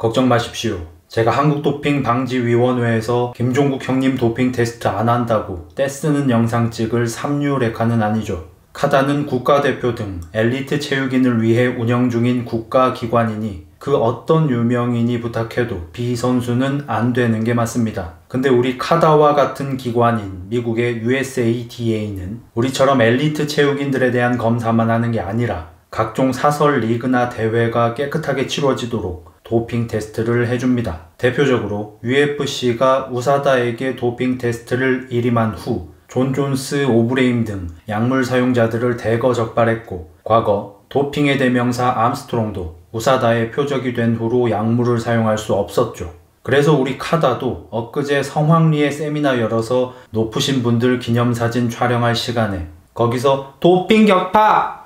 걱정 마십시오. 제가 한국도핑방지위원회에서 김종국 형님 도핑 테스트 안 한다고 떼쓰는 영상 찍을 삼류 레카는 아니죠. 카다는 국가대표 등 엘리트 체육인을 위해 운영 중인 국가기관이니 그 어떤 유명인이 부탁해도 비선수는 안 되는 게 맞습니다. 근데 우리 카다와 같은 기관인 미국의 USADA는 우리처럼 엘리트 체육인들에 대한 검사만 하는 게 아니라 각종 사설 리그나 대회가 깨끗하게 치러지도록 도핑 테스트를 해줍니다. 대표적으로 UFC가 우사다에게 도핑 테스트를 일임한 후 존 존스, 오브레임 등 약물 사용자들을 대거 적발했고 과거 도핑의 대명사 암스트롱도 우사다의 표적이 된 후로 약물을 사용할 수 없었죠. 그래서 우리 카다도 엊그제 성황리에 세미나 열어서 높으신 분들 기념사진 촬영할 시간에 거기서 도핑 격파!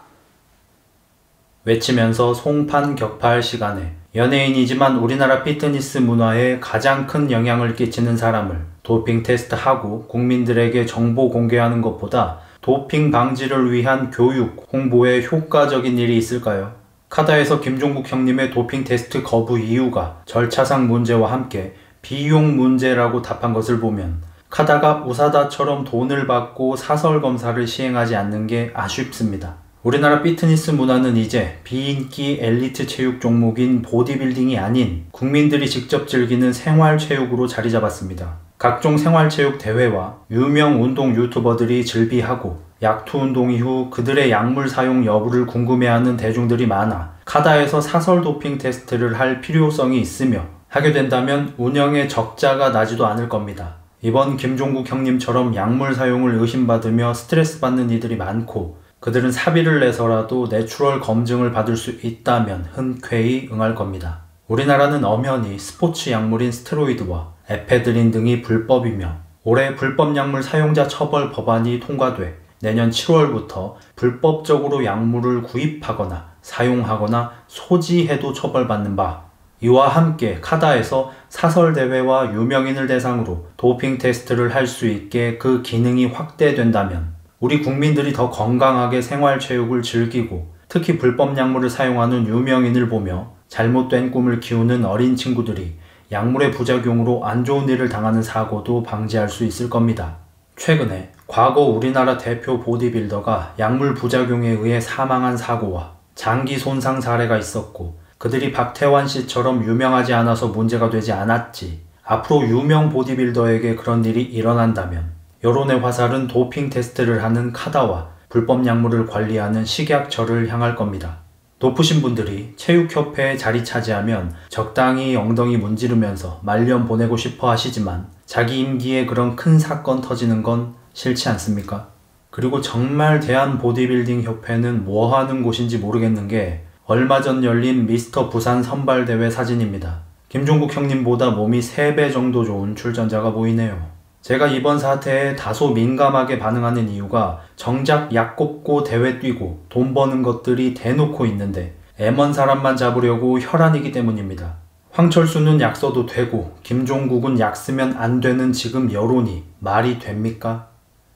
외치면서 송판 격파할 시간에 연예인이지만 우리나라 피트니스 문화에 가장 큰 영향을 끼치는 사람을 도핑 테스트하고 국민들에게 정보 공개하는 것보다 도핑 방지를 위한 교육, 홍보에 효과적인 일이 있을까요? 카다에서 김종국 형님의 도핑 테스트 거부 이유가 절차상 문제와 함께 비용 문제라고 답한 것을 보면 카다가 우사다처럼 돈을 받고 사설 검사를 시행하지 않는 게 아쉽습니다. 우리나라 피트니스 문화는 이제 비인기 엘리트 체육 종목인 보디빌딩이 아닌 국민들이 직접 즐기는 생활 체육으로 자리 잡았습니다. 각종 생활체육 대회와 유명 운동 유튜버들이 즐비하고 약투 운동 이후 그들의 약물 사용 여부를 궁금해하는 대중들이 많아 카다에서 사설 도핑 테스트를 할 필요성이 있으며 하게 된다면 운영의 적자가 나지도 않을 겁니다. 이번 김종국 형님처럼 약물 사용을 의심받으며 스트레스 받는 이들이 많고 그들은 사비를 내서라도 natural 검증을 받을 수 있다면 흔쾌히 응할 겁니다. 우리나라는 엄연히 스포츠 약물인 스테로이드와 에페드린 등이 불법이며 올해 불법 약물 사용자 처벌 법안이 통과돼 내년 7월부터 불법적으로 약물을 구입하거나 사용하거나 소지해도 처벌받는 바 이와 함께 카다에서 사설대회와 유명인을 대상으로 도핑 테스트를 할 수 있게 그 기능이 확대된다면 우리 국민들이 더 건강하게 생활체육을 즐기고 특히 불법 약물을 사용하는 유명인을 보며 잘못된 꿈을 키우는 어린 친구들이 약물의 부작용으로 안 좋은 일을 당하는 사고도 방지할 수 있을 겁니다. 최근에 과거 우리나라 대표 보디빌더가 약물 부작용에 의해 사망한 사고와 장기 손상 사례가 있었고 그들이 박태환 씨처럼 유명하지 않아서 문제가 되지 않았지 앞으로 유명 보디빌더에게 그런 일이 일어난다면 여론의 화살은 도핑 테스트를 하는 카다와 불법 약물을 관리하는 식약처를 향할 겁니다. 높으신 분들이 체육협회에 자리 차지하면 적당히 엉덩이 문지르면서 말년 보내고 싶어 하시지만 자기 임기에 그런 큰 사건 터지는 건 싫지 않습니까? 그리고 정말 대한 보디빌딩 협회는 뭐 하는 곳인지 모르겠는 게 얼마 전 열린 미스터 부산 선발대회 사진입니다. 김종국 형님보다 몸이 3배 정도 좋은 출전자가 보이네요. 제가 이번 사태에 다소 민감하게 반응하는 이유가 정작 약 꼽고 대회 뛰고 돈 버는 것들이 대놓고 있는데 애먼 사람만 잡으려고 혈안이기 때문입니다. 황철순은 약 써도 되고 김종국은 약 쓰면 안 되는 지금 여론이 말이 됩니까?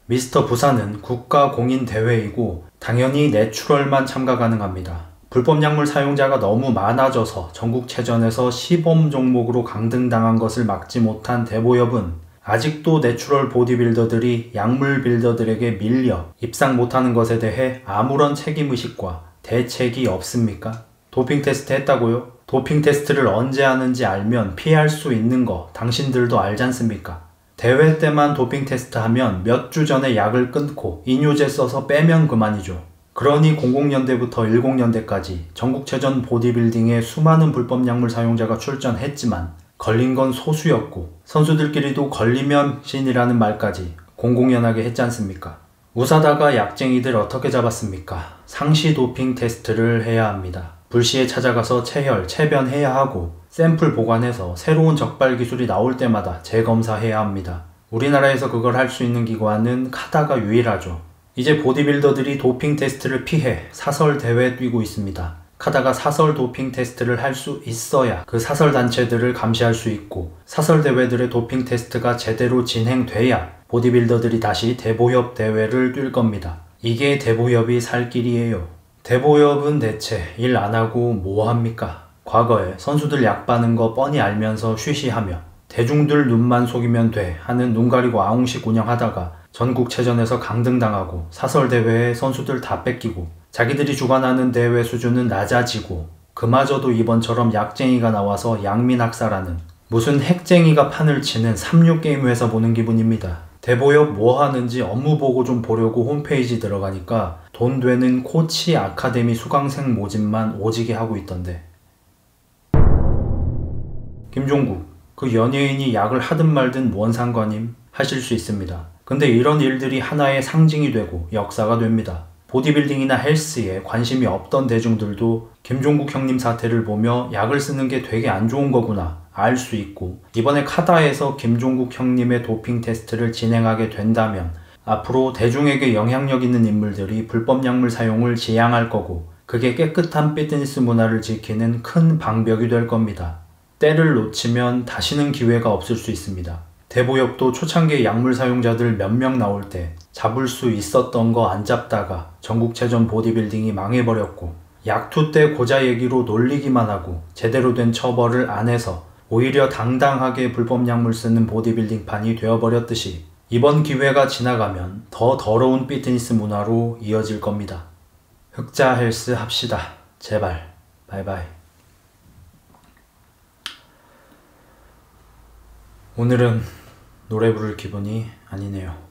미스터 부산은 국가 공인 대회이고 당연히 내추럴만 참가 가능합니다. 불법 약물 사용자가 너무 많아져서 전국체전에서 시범 종목으로 강등당한 것을 막지 못한 대보협은 아직도 내추럴 보디빌더들이 약물 빌더들에게 밀려 입상 못하는 것에 대해 아무런 책임의식과 대책이 없습니까? 도핑 테스트 했다고요? 도핑 테스트를 언제 하는지 알면 피할 수 있는 거 당신들도 알지 않습니까? 대회 때만 도핑 테스트 하면 몇 주 전에 약을 끊고 이뇨제 써서 빼면 그만이죠. 그러니 00년대부터 10년대까지 전국체전 보디빌딩에 수많은 불법 약물 사용자가 출전했지만 걸린 건 소수였고 선수들끼리도 걸리면 신이라는 말까지 공공연하게 했지 않습니까? USADA가 약쟁이들 어떻게 잡았습니까? 상시 도핑 테스트를 해야 합니다. 불시에 찾아가서 채혈, 채변해야 하고 샘플 보관해서 새로운 적발 기술이 나올 때마다 재검사해야 합니다. 우리나라에서 그걸 할 수 있는 기관은 카다가 유일하죠. 이제 보디빌더들이 도핑 테스트를 피해 사설 대회 뛰고 있습니다. 카다가 사설 도핑 테스트를 할 수 있어야 그 사설 단체들을 감시할 수 있고 사설 대회들의 도핑 테스트가 제대로 진행돼야 보디빌더들이 다시 대보협 대회를 뛸 겁니다. 이게 대보협이 살 길이에요. 대보협은 대체 일 안 하고 뭐 합니까? 과거에 선수들 약 바는 거 뻔히 알면서 쉬쉬하며 대중들 눈만 속이면 돼 하는 눈 가리고 아웅식 운영하다가 전국체전에서 강등당하고 사설대회에 선수들 다 뺏기고 자기들이 주관하는 대회 수준은 낮아지고 그마저도 이번처럼 약쟁이가 나와서 양민학사라는 무슨 핵쟁이가 판을 치는 36게임에서 보는 기분입니다. 대보역 뭐 하는지 업무 보고 좀 보려고 홈페이지 들어가니까 돈 되는 코치 아카데미 수강생 모집만 오지게 하고 있던데. 김종국, 그 연예인이 약을 하든 말든 뭔 상관임? 하실 수 있습니다. 근데 이런 일들이 하나의 상징이 되고 역사가 됩니다. 보디빌딩이나 헬스에 관심이 없던 대중들도 김종국 형님 사태를 보며 약을 쓰는 게 되게 안 좋은 거구나 알 수 있고 이번에 카다에서 김종국 형님의 도핑 테스트를 진행하게 된다면 앞으로 대중에게 영향력 있는 인물들이 불법 약물 사용을 지양할 거고 그게 깨끗한 피트니스 문화를 지키는 큰 방벽이 될 겁니다. 때를 놓치면 다시는 기회가 없을 수 있습니다. 대보역도 초창기 약물 사용자들 몇 명 나올 때 잡을 수 있었던 거 안 잡다가 전국체전 보디빌딩이 망해버렸고 약투 때 고자 얘기로 놀리기만 하고 제대로 된 처벌을 안 해서 오히려 당당하게 불법 약물 쓰는 보디빌딩판이 되어버렸듯이 이번 기회가 지나가면 더 더러운 피트니스 문화로 이어질 겁니다. 흑자 헬스 합시다. 제발. 바이바이. 오늘은 노래 부를 기분이 아니네요.